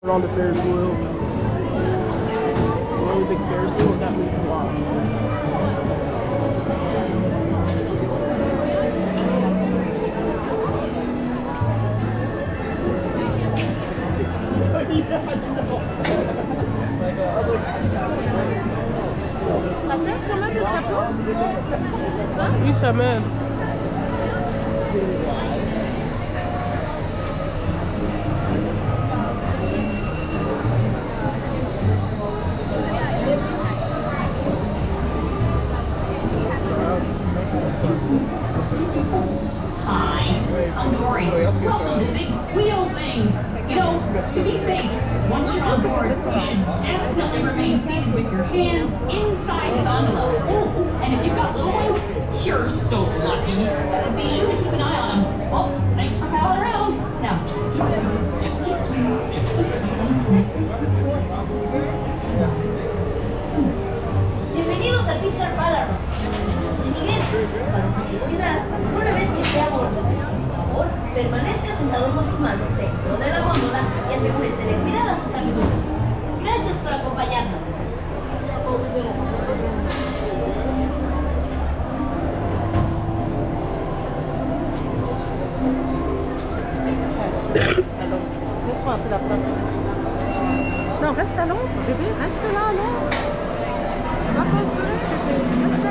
We're on the Ferris wheel. It's a really big Ferris wheel that we can walk. Oui, ça m'aide. Hi, I'm Dory. Welcome to the big wheel thing. You know, to be safe, once you're on board, you should definitely remain seated with your hands inside the gondola. Oh, and if you've got little ones, you're so lucky. Be sure to keep an eye on them. Well, thanks for palling around. Now, just keep swimming. Just keep swimming. Just keep swimming. Bienvenidos a Pizza. Para su seguridad, una vez que esté a bordo, por favor, permanezca sentado con sus manos dentro de la góndola y asegúrese de cuidar a sus amigos. Gracias por acompañarnos. Laisse-moi un peu la place. Non, reste reste.